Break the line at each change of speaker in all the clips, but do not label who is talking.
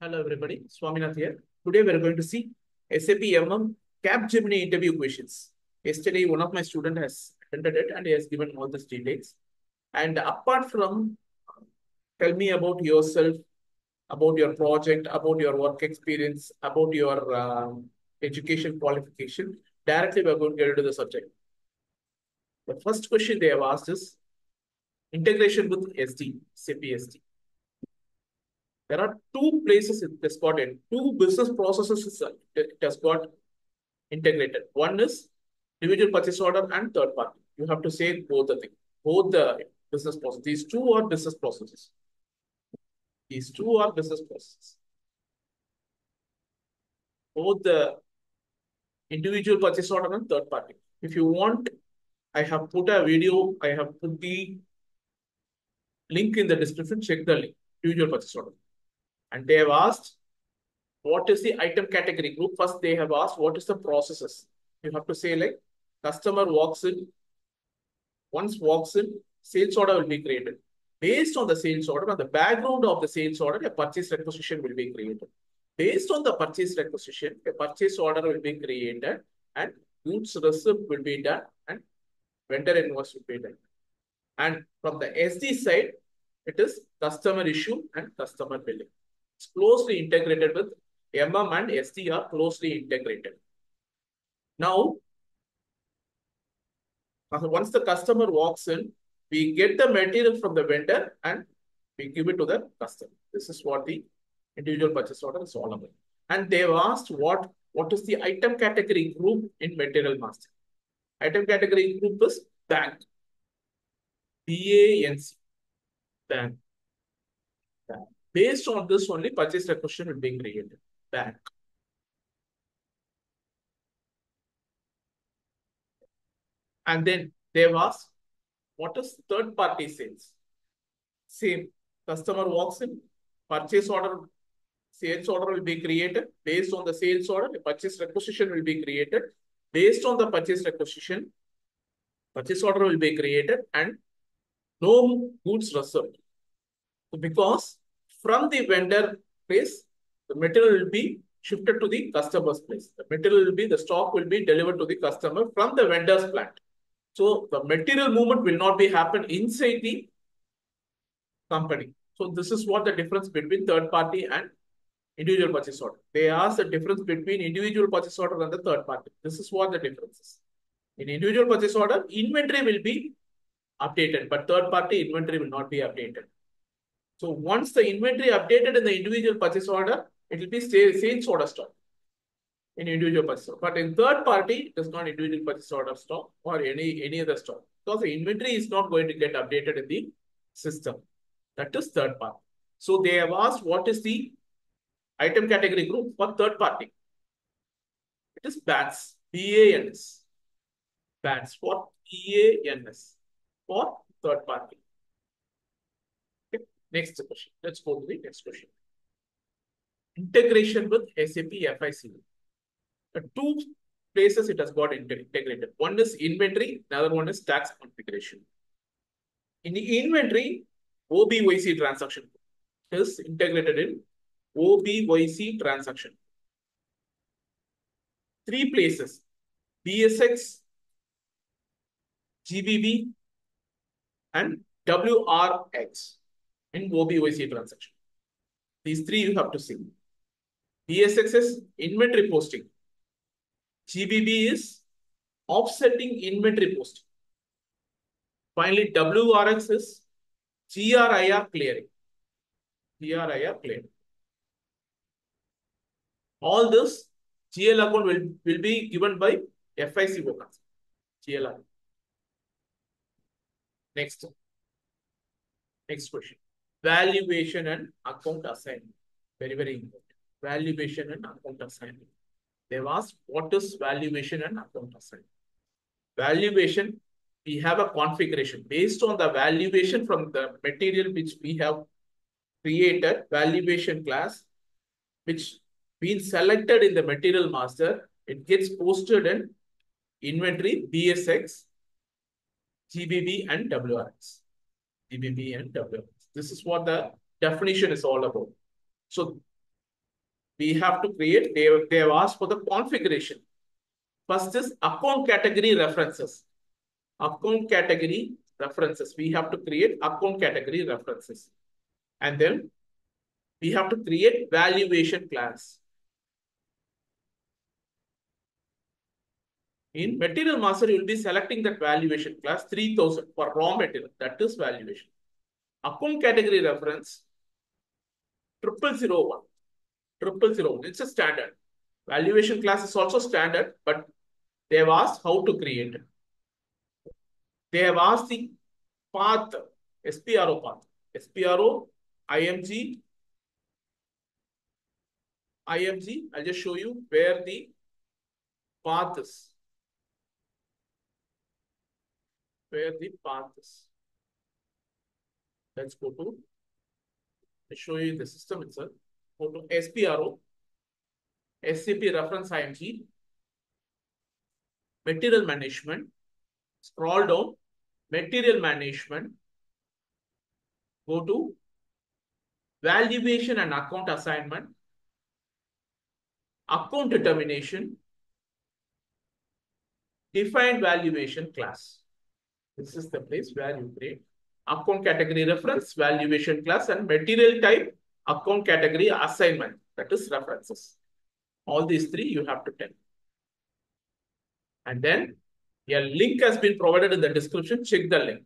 Hello everybody, Swaminath here. Today we are going to see SAP MM Capgemini interview questions. Yesterday one of my student has attended it and he has given all these details. And apart from tell me about yourself, about your project, about your work experience, about your um, education qualification, directly we are going to get into the subject. The first question they have asked is integration with SD, SAP SD. There are two places it has got in, two business processes it uh, has got integrated. One is individual purchase order and third party. You have to say both the thing, both the business process. These two are business processes. These two are business processes. Both the individual purchase order and third party. If you want, I have put a video, I have put the link in the description, check the link, individual purchase order and they have asked what is the item category group. First, they have asked what is the processes. You have to say like customer walks in. Once walks in, sales order will be created. Based on the sales order, on the background of the sales order, a purchase requisition will be created. Based on the purchase requisition, a purchase order will be created and goods receipt will be done and vendor invoice will be done. And from the SD side, it is customer issue and customer billing. It's closely integrated with MM and SD are closely integrated. Now, once the customer walks in, we get the material from the vendor and we give it to the customer. This is what the individual purchase order is all about. And they've asked what, what is the item category group in material master. Item category group is BANC. B-A-N-C. BANC. Based on this only, purchase requisition will be created. BANC. And then they've asked, what is third party sales? Same. Customer walks in, purchase order, sales order will be created. Based on the sales order, the purchase requisition will be created. Based on the purchase requisition, purchase order will be created and no goods received. Because from the vendor place, the material will be shifted to the customer's place. The material will be, the stock will be delivered to the customer from the vendor's plant. So the material movement will not be happen inside the company. So this is what the difference between third party and individual purchase order. They ask the difference between individual purchase order and the third party. This is what the difference is. In individual purchase order, inventory will be updated, but third party inventory will not be updated. So once the inventory updated in the individual purchase order, it will be sales order stock in individual purchase order. But in third party, it is not individual purchase order stock or any, any other stock because the inventory is not going to get updated in the system. That is third party. So they have asked what is the item category group for third party. It is BANS, B-A-N-S. BANS for B-A-N-S for third party. Next question. Let's go to the next question. Integration with SAP FICO. The two places it has got integrated. One is inventory, another one is tax configuration. In the inventory, OBYC transaction is integrated in OBYC transaction. Three places, BSX, GBB, and WRX in OBYC transaction. These three you have to see. BSX is inventory posting. GBB is offsetting inventory posting. Finally, WRX is GRIR clearing. GRIR clearing. All this GL account will, will be given by FIC workers. GL account. Next. Next question valuation and account assignment. Very, very important. Valuation and account assignment. They've asked what is valuation and account assignment. Valuation, we have a configuration based on the valuation from the material which we have created, valuation class, which been selected in the material master, it gets posted in inventory, BSX, GBB and WRX. GBB and WRX. This is what the definition is all about. So we have to create, they, they have asked for the configuration. First is account category references. Account category references. We have to create account category references. And then we have to create valuation class. In material master, you will be selecting that valuation class 3000 for raw material. That is valuation. Account category reference triple zero one. Triple zero one. It's a standard. Valuation class is also standard, but they have asked how to create it. They have asked the path, SPRO path. SPRO, IMG, IMG. I'll just show you where the path is. Where the path is. Let's go to, I'll show you the system itself. Go to SPRO, SAP reference IMG, material management, scroll down, material management, go to valuation and account assignment, account determination, defined valuation class. This is the place where you create account category reference, valuation class, and material type, account category assignment. That is references. All these three you have to tell. And then a link has been provided in the description. Check the link.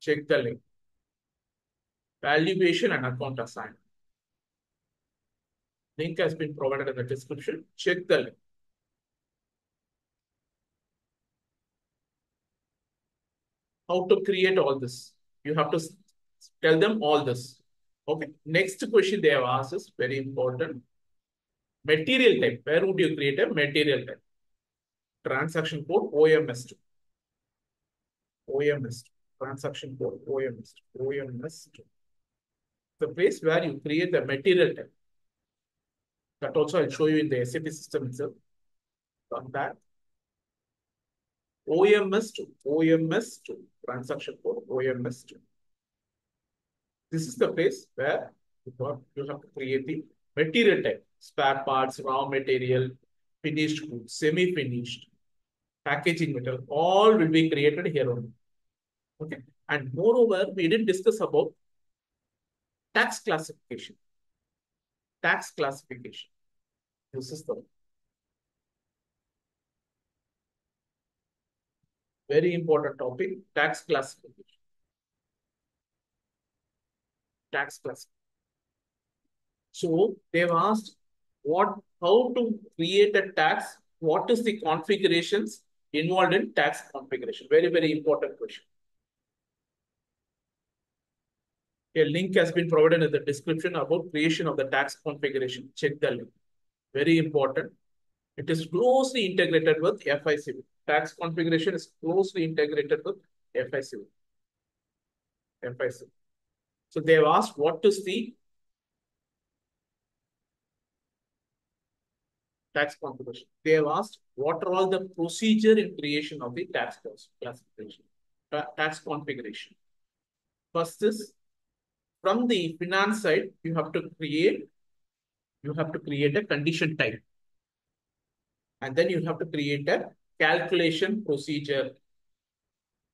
Check the link. Valuation and account assignment. Link has been provided in the description. Check the link. How to create all this. You have to tell them all this. Okay. Next question they have asked is very important. Material type. Where would you create a material type? Transaction code OMS2. OMS2. Transaction code OMS2. OMS2. The place where you create the material type. That also I'll show you in the SAP system itself. On that. OMS2. OMS2. Transaction code OMS2. This is the place where you have to create the material type, spare parts, raw material, finished goods, semi-finished, packaging material, all will be created here only. Okay. And moreover, we didn't discuss about tax classification. Tax classification. This is the very important topic, tax classification. Tax classification. So they've asked what, how to create a tax, what is the configurations involved in tax configuration? Very, very important question. A link has been provided in the description about creation of the tax configuration. Check the link. Very important. It is closely integrated with FICO. Tax configuration is closely integrated with FICO. FICO. So they have asked what is the tax configuration. They have asked what are all the procedure in creation of the tax classification, tax configuration. First is from the finance side, you have to create, you have to create a condition type. And then you have to create a calculation procedure.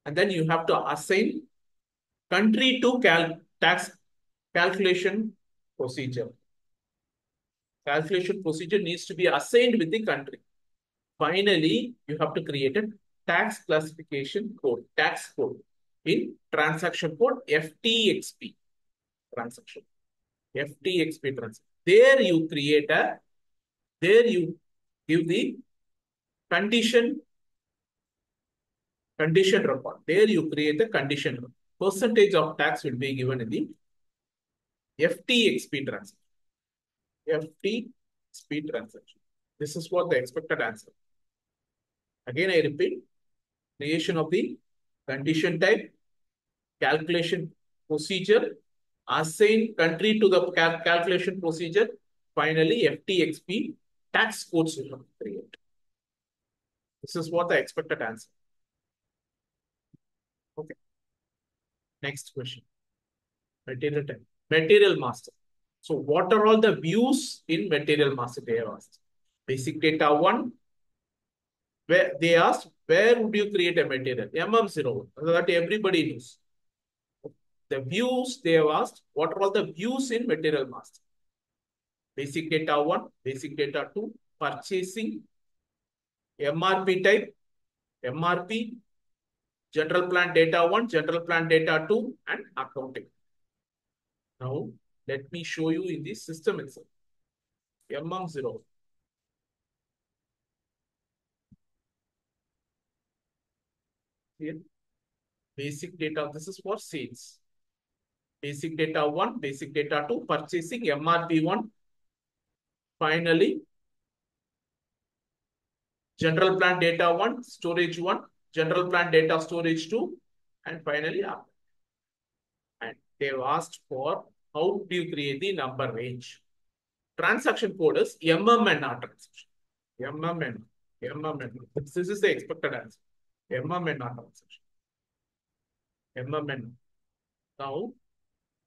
And then you have to assign country to cal tax calculation procedure calculation procedure needs to be assigned with the country. Finally, you have to create a tax classification code, tax code in transaction code FTXP transaction. FTXP transaction. There you create a, there you give the condition, condition report. There you create the condition. Percentage of tax will be given in the FTXP transaction. FT speed transaction. This is what the expected answer. Again, I repeat, creation of the condition type, calculation procedure, assign country to the cal calculation procedure, finally FTXP tax codes you have to create. This is what the expected answer. Okay. Next question. Material type. Material master. So what are all the views in material master they asked? Basic data one, where they asked, where would you create a material? MM0, that everybody knows. The views they have asked, what are all the views in material master? Basic data one, basic data two, purchasing, MRP type, MRP, general plant data one, general plant data two, and accounting. Now, let me show you in the system itself. MM0. Here, basic data, this is for sales. Basic data one, basic data two, purchasing, MRP one. Finally, general plant data one, storage one, general plant data storage two, and finally, after. and they've asked for how do you create the number range? Transaction code is MMNR transaction. MMN, MMN. This is the expected answer. MMNR transaction. MMN. Now,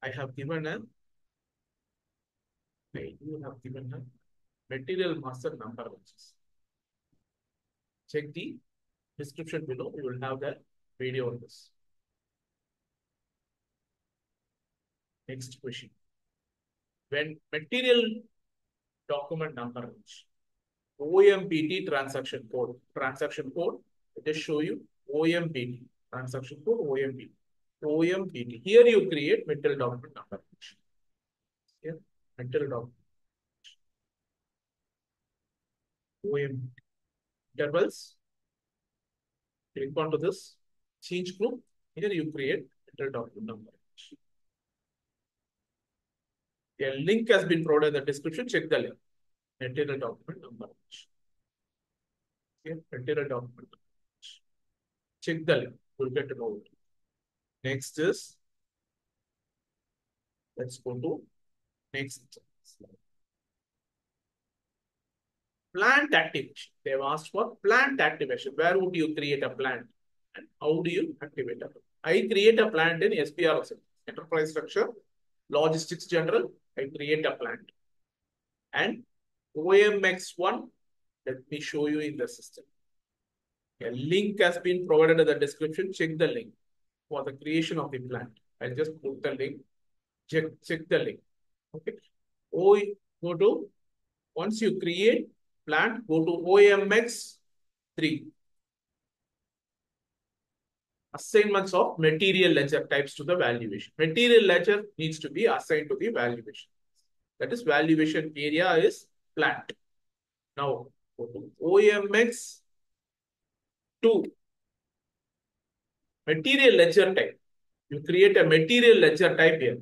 I have given a, you have given a material master number ranges. Check the description below. You will have the video on this. Next question. When material document number range, OMBT transaction code, transaction code, let us show you OMBT, transaction code OMBT. OMBT. Here you create material document number range. Here, document. OMBT. Intervals. Click onto this, change group. Here you create material document number. A link has been provided in the description. Check the link. Material document number. Okay, material document. Check the link. We'll get to know it. Next is, let's go to next slide. Plant activation. They've asked for plant activation. Where would you create a plant? And how do you activate a plant? I create a plant in SPRO, enterprise structure, logistics general, I create a plant. And OMX1, let me show you in the system. A link has been provided in the description. Check the link for the creation of the plant. I'll just put the link. Check, check the link. Okay. O, go to, once you create plant, go to OMX3. Assignments of material ledger types to the valuation. Material ledger needs to be assigned to the valuation. That is valuation area is plant. Now, go to OMX 2. Material ledger type. You create a material ledger type here.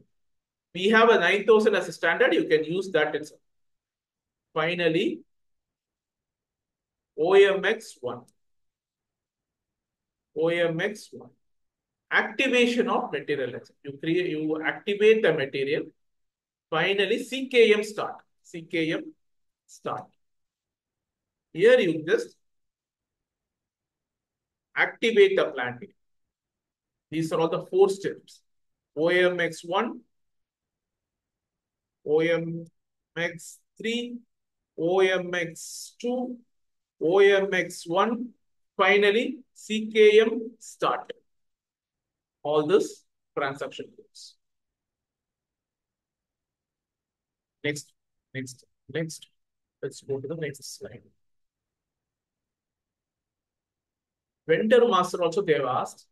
We have a 9000 as a standard. You can use that itself. Finally, OMX 1. OMX 1. Activation of material. You create, you activate the material. Finally, CKM start. CKM start. Here you just activate the plant. These are all the four steps. OMX1, OMX3, OMX2, OMX1, finally CKM started. All this transaction codes. Next, next, next. Let's go to the next slide. Vendor master also they have asked.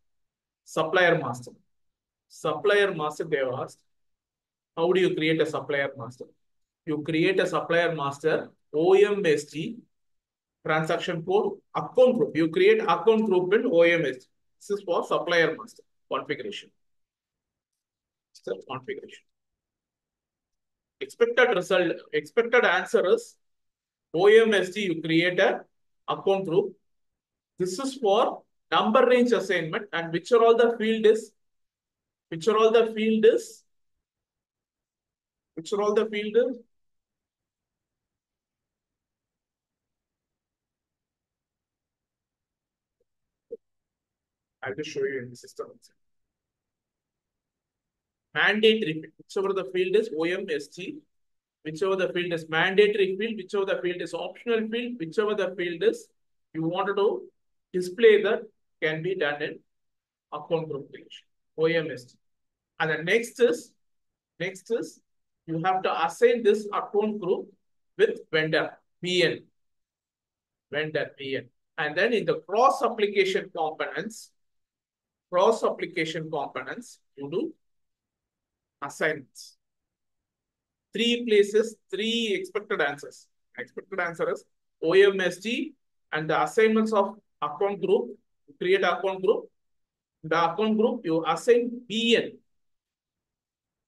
Supplier master. Supplier master they have asked. How do you create a supplier master? You create a supplier master OMSG transaction code account group. You create account group in OMS. This is for supplier master configuration. It's configuration. Expected result, expected answer is OMSG, you create a account group. This is for number range assignment and which are all the field is, which are all the field is, which are all the field is, I'll just show you in the system. Mandate repeat. Whichever the field is OMSG, whichever the field is mandatory field, whichever the field is optional field, whichever the field is you wanted to display that can be done in account group creation, OMSG. And the next is, next is you have to assign this account group with vendor, VN, vendor, VN. And then in the cross application components, cross application components, you do assignments. Three places, three expected answers. Expected answer is OMSG and the assignments of account group, create account group. The account group, you assign VN,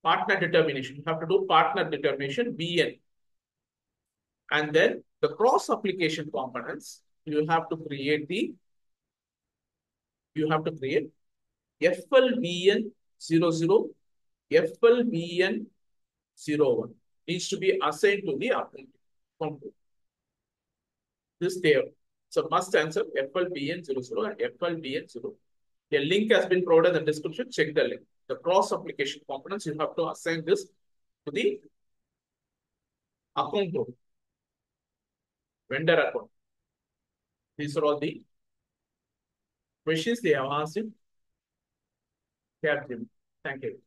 partner determination. You have to do partner determination, VN. And then the cross application components, you have to create the, you have to create FLVN 00, FLVN 01 needs to be assigned to the group. This there. So must answer FLVN 00 and FLVN 0. A link has been provided in the description. Check the link. The cross application components, you have to assign this to the account group, vendor account. These are all the questions they have asked Thank you.